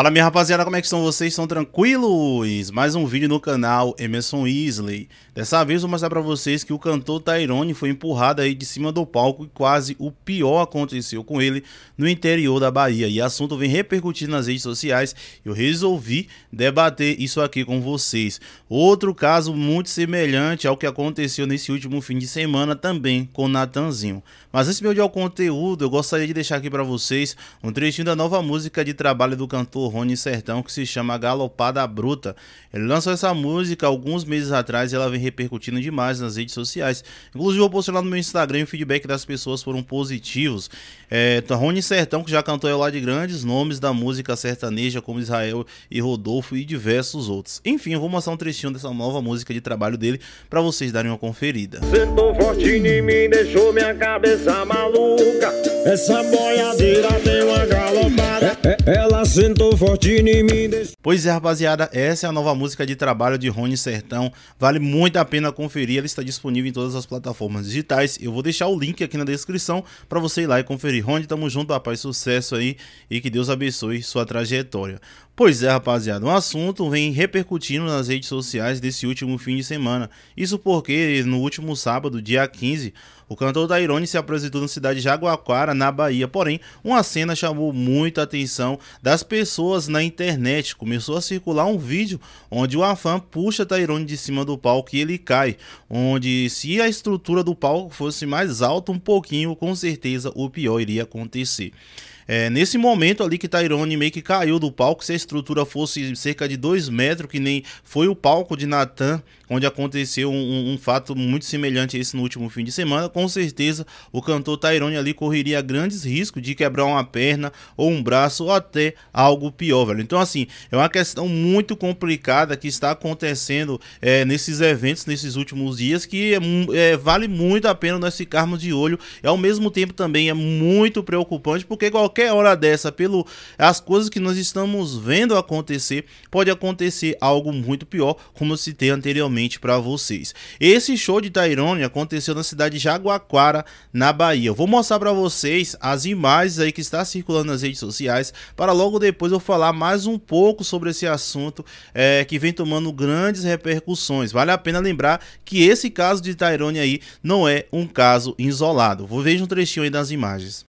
Fala minha rapaziada, como é que estão vocês? Estão tranquilos? Mais um vídeo no canal Emerson Isley. Dessa vez vou mostrar pra vocês que o cantor Tyrone foi empurrado aí de cima do palco e quase o pior aconteceu com ele no interior da Bahia. E assunto vem repercutindo nas redes sociais eu resolvi debater isso aqui com vocês. Outro caso muito semelhante ao que aconteceu nesse último fim de semana também com Natanzinho. Mas antes de meu ao conteúdo, eu gostaria de deixar aqui pra vocês um trechinho da nova música de trabalho do cantor Rony Sertão, que se chama Galopada Bruta. Ele lançou essa música alguns meses atrás e ela vem repercutindo demais nas redes sociais. Inclusive, eu postei lá no meu Instagram e o feedback das pessoas foram positivos. É, Rony Sertão, que já cantou lá de grandes nomes da música sertaneja, como Israel e Rodolfo e diversos outros. Enfim, eu vou mostrar um trechinho dessa nova música de trabalho dele para vocês darem uma conferida. Sentou forte em mim, deixou minha cabeça maluca. Essa boiadeira tem uma galopada. É, é, ela sentou Pois é, rapaziada, essa é a nova música de trabalho de Rony Sertão. Vale muito a pena conferir, ela está disponível em todas as plataformas digitais. Eu vou deixar o link aqui na descrição para você ir lá e conferir. Rony, tamo junto, rapaz, sucesso aí e que Deus abençoe sua trajetória. Pois é, rapaziada, o um assunto vem repercutindo nas redes sociais desse último fim de semana. Isso porque no último sábado, dia 15, o cantor Tairone se apresentou na cidade de Jaguaquara, na Bahia. Porém, uma cena chamou muita atenção das pessoas na internet. Começou a circular um vídeo onde o afã puxa Tairone de cima do palco e ele cai. Onde, se a estrutura do palco fosse mais alta um pouquinho, com certeza o pior iria acontecer. É, nesse momento ali que Tyrone meio que caiu do palco, se a estrutura fosse cerca de 2 metros, que nem foi o palco de Natan, onde aconteceu um, um, fato muito semelhante a esse no último fim de semana, com certeza o cantor Tyrone ali correria grandes riscos de quebrar uma perna ou um braço ou até algo pior, velho. Então, assim, é uma questão muito complicada que está acontecendo é, nesses eventos, nesses últimos dias, que é, é, vale muito a pena nós ficarmos de olho e ao mesmo tempo também é muito preocupante, porque qualquer hora dessa, pelo as coisas que nós estamos vendo acontecer, pode acontecer algo muito pior, como eu citei anteriormente para vocês. Esse show de Tyrone aconteceu na cidade de Jaguaquara, na Bahia. Eu vou mostrar para vocês as imagens aí que está circulando nas redes sociais, para logo depois eu falar mais um pouco sobre esse assunto é, que vem tomando grandes repercussões. Vale a pena lembrar que esse caso de Tyrone aí não é um caso isolado. Vou ver um trechinho aí das imagens.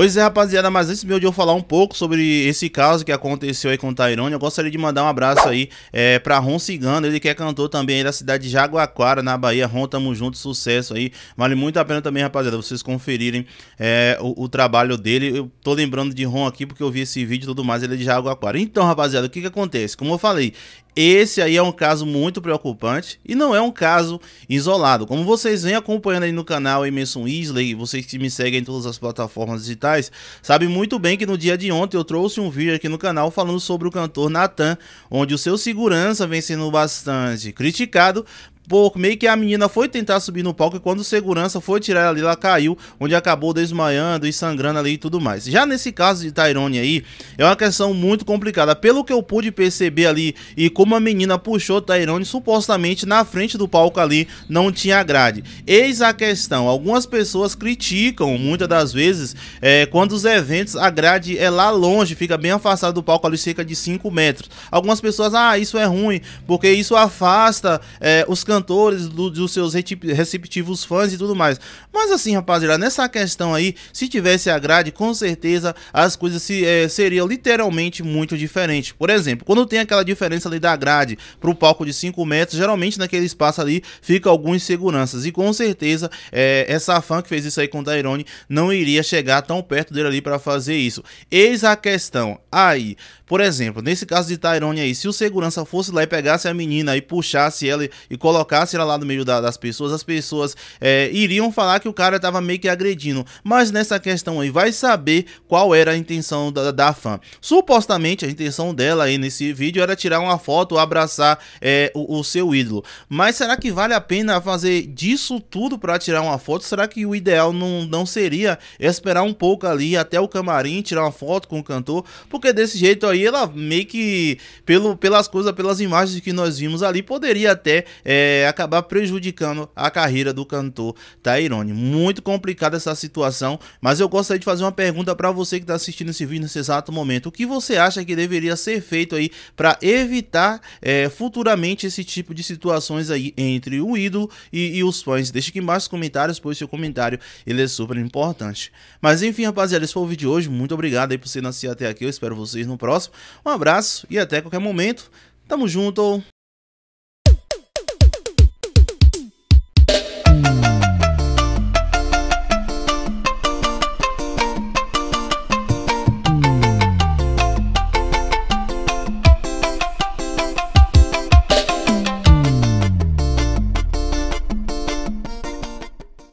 Pois é, rapaziada, mas antes de eu falar um pouco sobre esse caso que aconteceu aí com o Tyrone, eu gostaria de mandar um abraço aí é, pra Ron Cigano, ele que é cantor também aí da cidade de Jaguaquara, na Bahia. Ron, tamo junto, sucesso aí. Vale muito a pena também, rapaziada, vocês conferirem é, o, o, trabalho dele. Eu tô lembrando de Ron aqui porque eu vi esse vídeo e tudo mais, ele é de Jaguaquara. Então, rapaziada, o que que acontece? Como eu falei, esse aí é um caso muito preocupante e não é um caso isolado. Como vocês vêm acompanhando aí no canal Emerson Isley, vocês que me seguem em todas as plataformas digitais, sabem muito bem que no dia de ontem eu trouxe um vídeo aqui no canal falando sobre o cantor Nathan, onde o seu segurança vem sendo bastante criticado pouco, meio que a menina foi tentar subir no palco e quando o segurança foi tirar ela ali, ela caiu, onde acabou desmaiando e sangrando ali e tudo mais. Já nesse caso de Tyrone aí, é uma questão muito complicada. Pelo que eu pude perceber ali e como a menina puxou Tyrone, supostamente na frente do palco ali não tinha grade. Eis a questão, algumas pessoas criticam muitas das vezes é, quando os eventos, a grade é lá longe, fica bem afastado do palco ali cerca de 5 metros. Algumas pessoas, ah, isso é ruim, porque isso afasta é, os cantores, do, dos seus receptivos fãs e tudo mais. Mas assim, rapaziada, nessa questão aí, se tivesse a grade, com certeza as coisas se, é, seriam literalmente muito diferentes. Por exemplo, quando tem aquela diferença ali da grade para o palco de 5 metros, geralmente naquele espaço ali fica alguns seguranças. E com certeza é, essa fã que fez isso aí com o Tyrone não iria chegar tão perto dele ali para fazer isso. Eis a questão. Aí, por exemplo, nesse caso de Tyrone aí, se o segurança fosse lá e pegasse a menina e puxasse ela e colocasse ela lá no meio da, das pessoas, as pessoas é, iriam falar que o cara tava meio que agredindo. Mas nessa questão aí, vai saber qual era a intenção da, da fã. Supostamente a intenção dela aí nesse vídeo era tirar uma foto, abraçar é, o, o, seu ídolo. Mas será que vale a pena fazer disso tudo para tirar uma foto? Será que o ideal não, não seria esperar um pouco ali até o camarim, tirar uma foto com o cantor? Porque desse jeito aí ela meio que, pelo, pelas coisas, pelas imagens que nós vimos ali, poderia até é, acabar prejudicando a carreira do cantor Tyrone. Muito complicada essa situação, mas eu gostaria de fazer uma pergunta para você que está assistindo esse vídeo nesse exato momento. O que você acha que deveria ser feito aí para evitar é, futuramente esse tipo de situações aí entre o ídolo e, e os fãs? Deixe aqui embaixo nos comentários, pois seu comentário ele é super importante. Mas enfim, rapaziada, esse foi o vídeo de hoje. Muito obrigado aí por você assistir até aqui. Eu espero vocês no próximo. Um abraço e até qualquer momento. Tamo junto.